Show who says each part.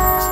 Speaker 1: Bye.